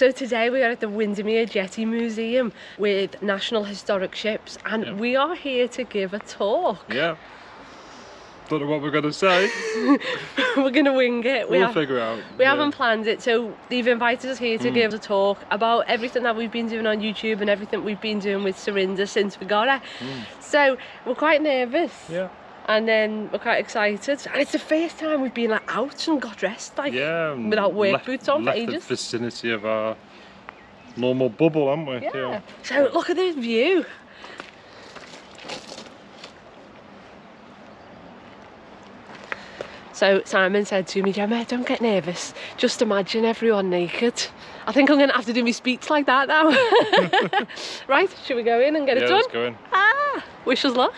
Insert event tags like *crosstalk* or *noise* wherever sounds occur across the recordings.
So today we are at the Windermere Jetty Museum with National Historic Ships and Yeah. we are here to give a talk. Yeah. Don't know what we're gonna say. *laughs* We're gonna wing it. We we'll have, figure out. We yeah. haven't planned it, so they've invited us here to Mm. give a talk about everything that we've been doing on YouTube and everything we've been doing with Sarinda since we got her. So we're quite nervous Mm. Yeah. And then we're quite excited. And it's the first time we've been like out and got dressed like Yeah. without work left- boots on for left ages. the vicinity of our normal bubble, haven't we? Yeah. So look at this view. So Simon said to me, Gemma, don't get nervous. Just imagine everyone naked. I think I'm going to have to do my speech like that now. *laughs* right, should we go in and get Yeah, it done? Yeah, let's go in. Ah, wish us luck.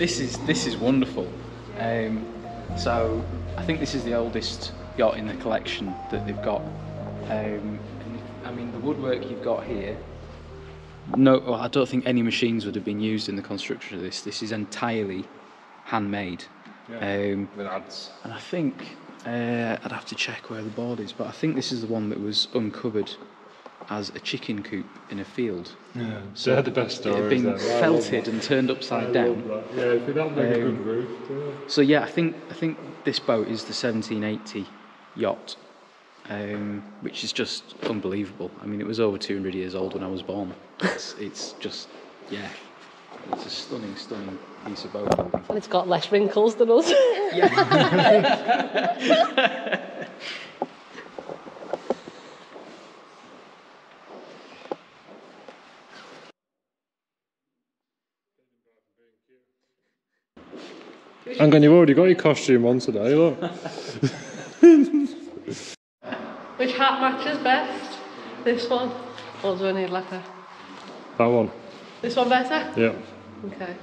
This is this is wonderful. Um, so I think this is the oldest yacht in the collection that they've got. Um, and, I mean, the woodwork you've got here. No, well, I don't think any machines would have been used in the construction of this. This is entirely handmade. Um, With adze. and I think uh, I'd have to check where the board is, but I think this is the one that was uncovered as a chicken coop in a field. Yeah. So they're the best It had stories. been there. Felted and turned I upside love down. that. Yeah, if you don't make a Um, good roof. Yeah. So yeah, I think I think this boat is the 1780 yacht, um, which is just unbelievable. I mean, it was over 200 years old when I was born. It's, it's just yeah, it's a stunning, stunning piece of boat. And it's got less wrinkles than us. *laughs* *laughs* *laughs* Hang on, you've already got your costume on today, look. *laughs* Which hat matches best? This one? Or do I need like a... that one. This one better? Yeah. Okay.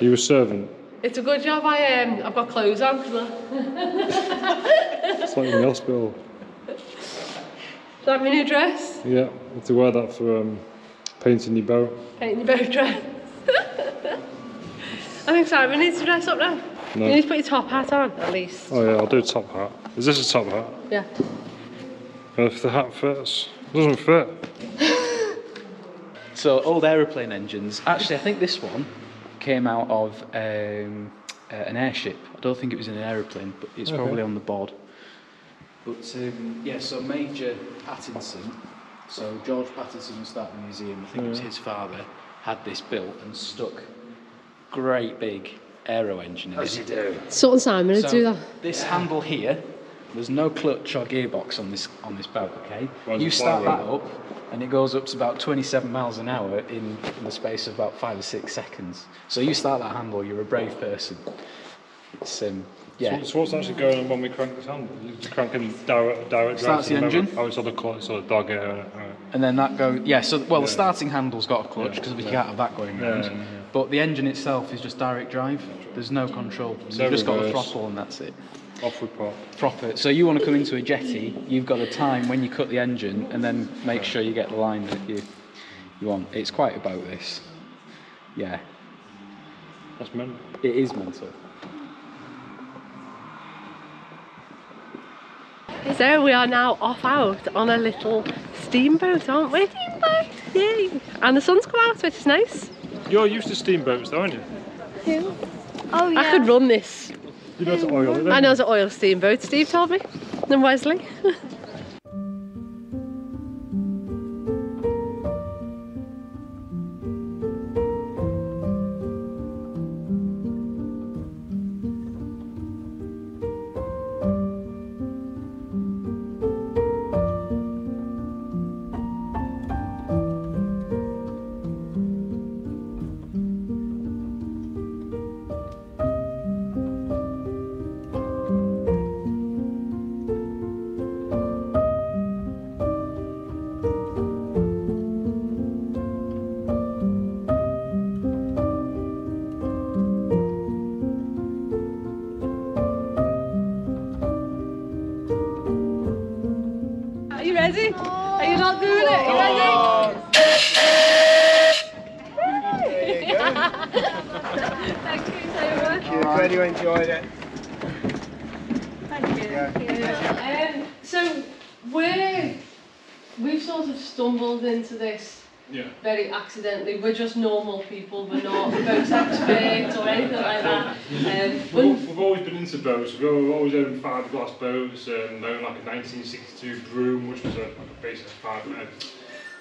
You a servant. It's a good job I um I've got clothes on. I- It's like in the hospital. Is that my new dress? Yeah. You have to wear that for um, painting your boat. Painting your boat dress. I think Simon needs to dress up now. No. You need to put your top hat on, at least. Oh yeah, I'll do a top hat. Is this a top hat? Yeah. And if the hat fits, it doesn't fit. So old aeroplane engines. Actually, I think this one came out of um, uh, an airship. I don't think it was in an aeroplane, but it's Okay. probably on the board. But um, yeah, so Major Pattinson. So George Pattinson who started the museum. I think it was his father had this built and stuck great big aero engine in it. do. Sort of Simon would So do that. this handle here, there's no clutch or gearbox on this on this boat. Okay, Why is you start that up, and it goes up to about 27 miles an hour in, in the space of about five or six seconds. So you start that handle, you're a brave person. It's um, yeah. So, so what's actually going on when we crank this handle? Just cranking direct, direct Starts the engine. Oh, it's on the clutch, so the dog air. Right. And then that goes, yeah, so, well, the starting handle's got a clutch Yeah, because we can't have that going round. yeah, yeah. But the engine itself is just direct drive. There's no control. So No you've just got the throttle and that's it. Off we pop. Proper. So you want to come into a jetty, you've got to time when you cut the engine and then make sure you get the line that you, you want. It's quite about this. Yeah. That's mental. It is mental. So we are now off out on a little steamboat, aren't we? Steamboat! Yay! And the sun's come out, which is nice. You're used to steamboats, though, aren't you? Who? Oh yeah. I could run this. You know how to oil I know you? it's an oil steamboat, Steve told me. And Wesley. *laughs* Glad you enjoyed it. Thank you. Yeah. Um, so we're we've sort of stumbled into this Yeah. very accidentally. We're just normal people. We're not *laughs* boat experts or anything like that. Um, We've, when- we've always been into boats. We've always owned fiberglass boats. Um, owned like a 1962 Broom, which was a, like a basic five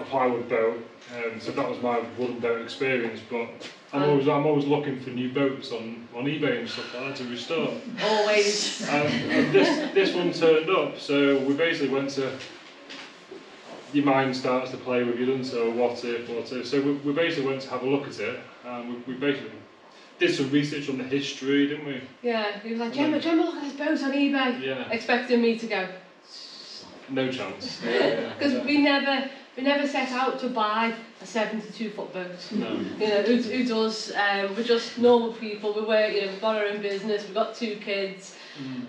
a plywood boat. Um, so that was my wooden boat experience. But I'm Um, always I'm always looking for new boats on, on eBay and stuff like that to restore. always. Um, and this this one turned up, so we basically went to. Your mind starts to play with you, doesn't? So what if, what if? So we, we basically went to have a look at it, and we, we basically did some research on the history, didn't we? Yeah, he was like, Gemma, Gemma, look at this boat on eBay. Yeah. Expecting me to go. No chance. *laughs* Yeah, Because yeah. we never, we never set out to buy a 72 foot boat. No. You know, who, who does? Um, we're just normal people. We work, you know, we've got our own business. We've got two kids,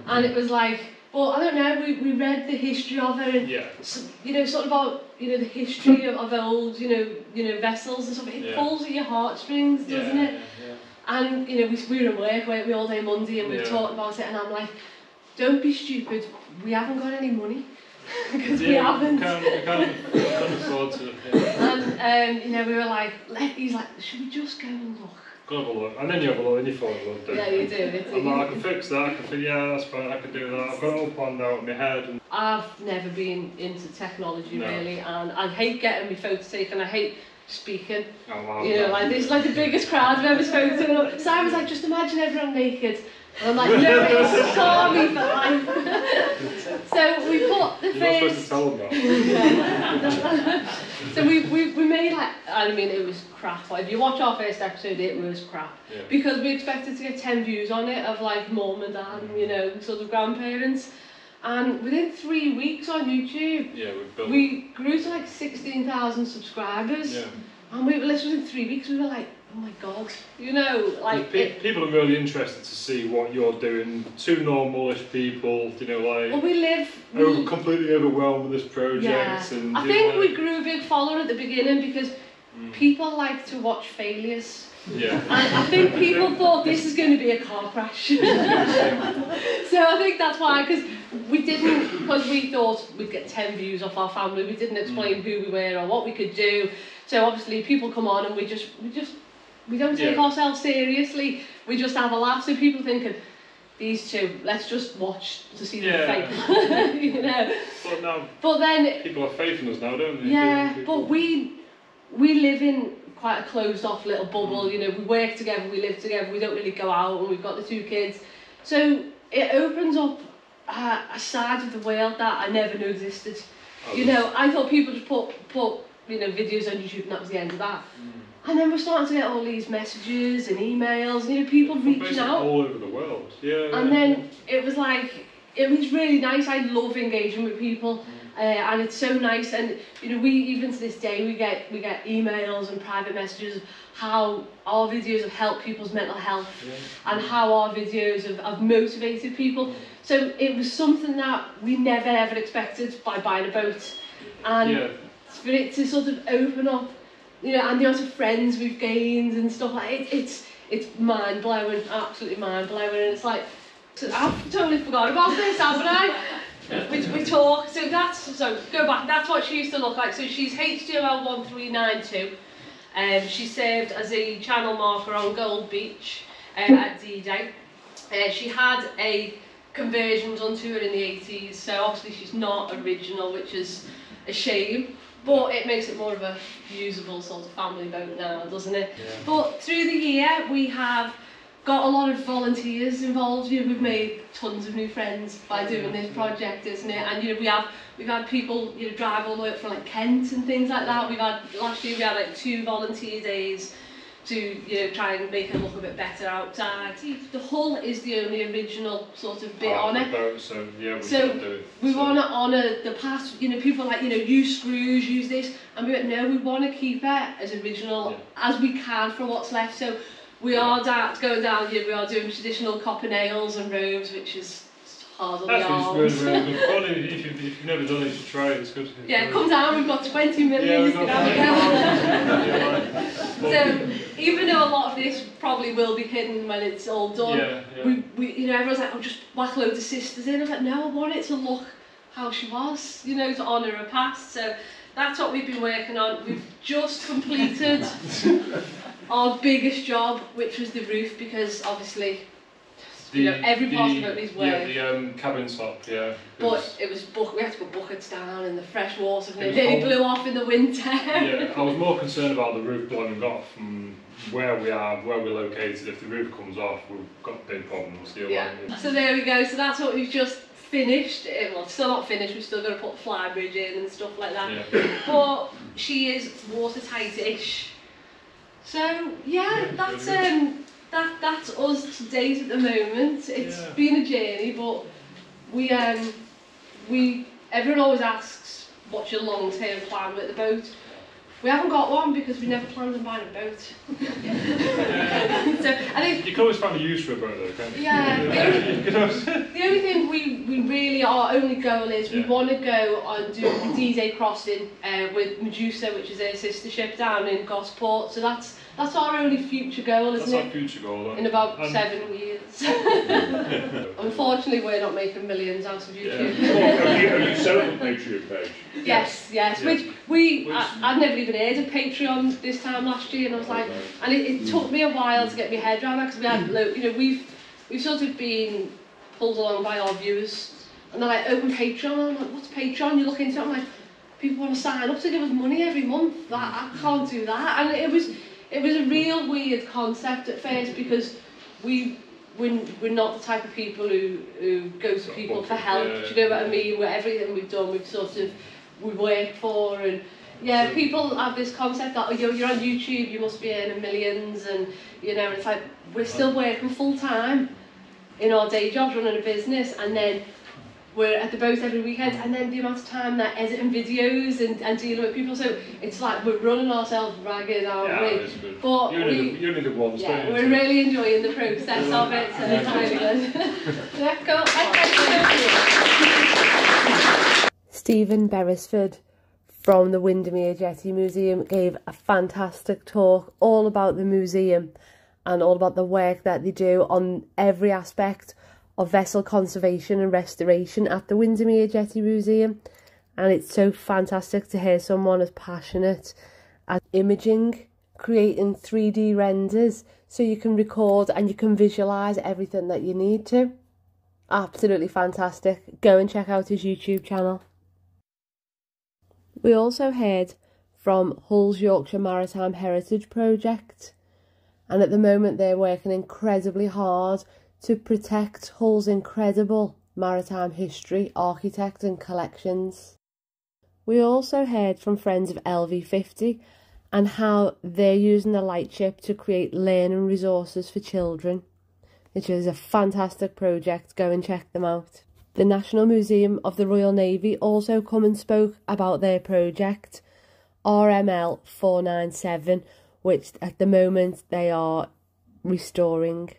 and it was like, well, I don't know. We, we read the history of it, and Yeah. s- you know, sort of about you know the history of, of old, you know, you know vessels and stuff. It Yeah. pulls at your heartstrings, doesn't yeah, it? And you know, we, we were in work, weren't we, all day Monday, and we Yeah. talked about it, and I'm like, don't be stupid. We haven't got any money because yeah, we haven't. We Can't, we can't, we can't afford to. Yeah. And um, you know, we were like, let, he's like, should we just go and look? Go have a look, and then you have a look, and you fall in love. Yeah, you do. It's. I'm like, I can fix that. I can fix, yeah, that's fine. I can do that. I've got it all planned out in my head. And... I've never been into technology no. really, and I hate getting my photos taken. I hate speaking. Oh, wow, you know, like it's like the biggest crowd I've ever spoken to. So I was like, just imagine everyone naked. And I'm like, no, it's *laughs* for life. so we put the you're not supposed to first. tell them that. *laughs* so we, we, we made like, I mean, it was crap. Like, if you watch our first episode, it was crap. Yeah. Because we expected to get 10 views on it of like mum and dad and, you know, sort of grandparents. And within three weeks on YouTube, Yeah, built. we grew to like 16,000 subscribers. yeah. And we were literally in three weeks, we were like, oh my god, you know, like, Pe- it, people are really interested to see what you're doing. Two normalish people, you know, like well, we live. over, We, completely overwhelmed with this project. yeah. And I you know, think we grew a big following at the beginning because Mm. people like to watch failures. Yeah. And I think *laughs* people thought this is going to be a car crash. *laughs* *laughs* so I think that's why, because we didn't, because we thought we'd get 10 views off our family, we didn't explain who we were or what we could do. So obviously people come on and we just, we just, we don't take Yeah. ourselves seriously. We just have a laugh. So people thinking, these two, let's just watch to see them Yeah. fail. *laughs* you know. But now But then people have faith in us now, don't they? yeah, People- but we we live in quite a closed off little bubble. Mm. You know, we work together, we live together, we don't really go out, and we've got the two kids. So it opens up a, a side of the world that I never knew existed. Oh, you know, I thought people just put put you know videos on YouTube and that was the end of that. Mm. And then we're starting to get all these messages and emails, you know, people reaching out. all over the world. Yeah. And yeah. then it was like, it was really nice. I love engaging with people, uh, and it's so nice. And you know, we even to this day we get we get emails and private messages of how our videos have helped people's mental health, and how our videos have, have motivated people. So it was something that we never ever expected by buying a boat, and yeah. for it to sort of open up, you know, and the amount of friends we've gained and stuff like it, it's it's mind blowing, absolutely mind blowing, and it's like I've totally forgot about this, haven't I? *laughs* We, we talk, so that's so go back. That's what she used to look like. So she's HDML one three nine two. Um, she served as a channel marker on Gold Beach uh, at D-Day. Uh, she had a conversion done to her in the 80s, so obviously she's not original, which is a shame. But it makes it more of a usable sort of family boat now, doesn't it? Yeah. But through the year, we have got a lot of volunteers involved. You know, we've made tons of new friends by doing this mm-hmm. project, isn't it? And you know, we have we've had people you know drive all the way up from like Kent and things like that. We've had last year we had like two volunteer days to you know try and make it look a bit better outside. The hull is the only original sort of bit Part on it. boat, so yeah, we So, do it. We So- want to honour the past, you know, people like, you know, use screws, use this, and we went, no, we want to keep it as original as we can for what's left. So we are da- going down here, we are doing traditional copper nails and roves, which is hard on the arms. really, really good fun. If, you've, if you've never done it, you should try it. It's good. It's yeah, good. come down, we've got 20 million. Yeah, we've got have a go. *laughs* Yeah, So even though a lot of this probably will be hidden when it's all done, yeah, yeah. we, we, you know, everyone's like, oh, just whack loads of sisters in. I was like, no, I want it to look how she was, you know, to honour her past. So that's what we've been working on. We've just completed *laughs* our biggest job, which was the roof, because obviously, you know, every part of the boat needs Yeah, the um, cabin top, yeah. But it was buck- we had to put buckets down in the fresh water, and It it nearly blew off in the winter. yeah, I was *laughs* more concerned about the roof blowing off from where we are, where we're located. If the roof comes off, we've got a big problems. Deal Yeah. with. So there we go. So that's what we've just finished. Eh, Well, still not finished. We've still got to put flybridge in and stuff like that. Yeah. But she is watertight-ish. So yeah, Yeah, that's um that that's us to date at the moment. It's Yeah. been a journey, but we um we everyone always asks what's your long-term plan with the boat. We haven't got one because we never planned on buying a boat. *laughs* so I think You can always find a use for a boat, though, can't you? Yeah. *laughs* can always- The only thing we, we really, our only goal is we Yeah. want to go and do the D-Day crossing uh, with Medusa, which is their sister ship down in Gosport. So that's that's our only future goal, isn't our it? future goal. though. In about And- seven years. *laughs* Unfortunately, we're not making millions out of YouTube. have, you, have you set up a Patreon page? Yes, yes. Yeah. Which we, Which- I, I'd never even heard of Patreon this time last year, and I was like, and it, it took me a while to get my head around that because we had, mm. lo- you know, we've we've sort of been pulled along by our viewers, and they're like, open Patreon. I'm like, what's Patreon? You look into it. I'm like, people want to sign up to give us money every month. That I can't do that, and it was it was a real weird concept at first because we. We're, we're not the type of people who, who go to people for help. Do you know what I mean? Where everything we've done, we've sort of we work for and yeah So- people have this concept that oh, you're, you're on YouTube you must be earning millions and you know it's like we're still working full time in our day jobs running a business and then we're at the boat every weekend and then the amount of time that editing videos and, and dealing with people so it's like we're running ourselves ragged aren't Yeah, we it's good. but You only, we the, you only the once, yeah, don't you? we're really enjoying the process of it, so it's really good. yeah, cool. Okay, Stephen Beresford from the Windermere Jetty Museum gave a fantastic talk all about the museum and all about the work that they do on every aspect of vessel conservation and restoration at the Windermere Jetty Museum. And it's so fantastic to hear someone as passionate as imaging, creating 3D renders so you can record and you can visualize everything that you need to. Absolutely fantastic. Go and check out his YouTube channel. We also heard from Hull's Yorkshire Maritime Heritage Project, and at the moment they're working incredibly hard to protect Hull's incredible maritime history, architect, and collections. We also heard from friends of LV50 and how they're using the lightship to create learning resources for children, which is a fantastic project. Go and check them out. The National Museum of the Royal Navy also come and spoke about their project, RML 497, which at the moment they are restoring.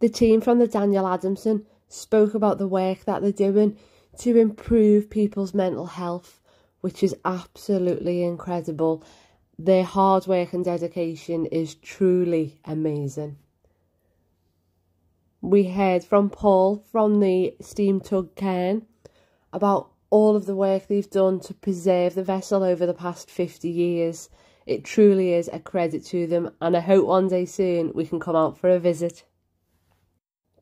The team from the Daniel Adamson spoke about the work that they're doing to improve people's mental health, which is absolutely incredible. their hard work and dedication is truly amazing. We heard from Paul from the Steam Tug Kerne about all of the work they've done to preserve the vessel over the past 50 years. It truly is a credit to them, and I hope one day soon we can come out for a visit.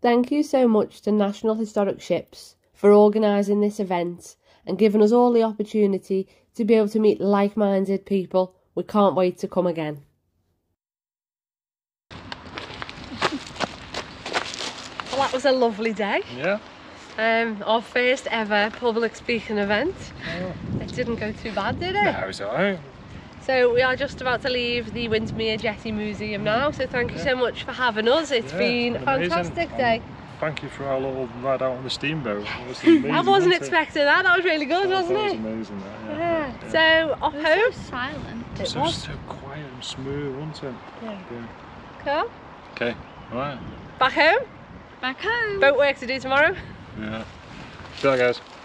Thank you so much to National Historic Ships for organising this event and giving us all the opportunity to be able to meet like minded people. We can't wait to come again. Well, that was a lovely day. Yeah. Um, our first ever public speaking event. It didn't go too bad, did it? No, it's alright. So we are just about to leave the Windermere Jetty Museum now. So thank you so much for having us. It's Yeah, been a it's been amazing. fantastic day. Thank you for our little ride out on the steamboat. Was amazing, *laughs* I wasn't wasn't it? expecting that. That was really good, That wasn't was it? amazing. That, Yeah. yeah. So off It home. so silent. It So, was. so quiet and smooth, wasn't it? Yeah. Yeah. Cool. Okay. Alright. Back home. Back home. Boat work to do tomorrow. Yeah. See you guys. Bye bye.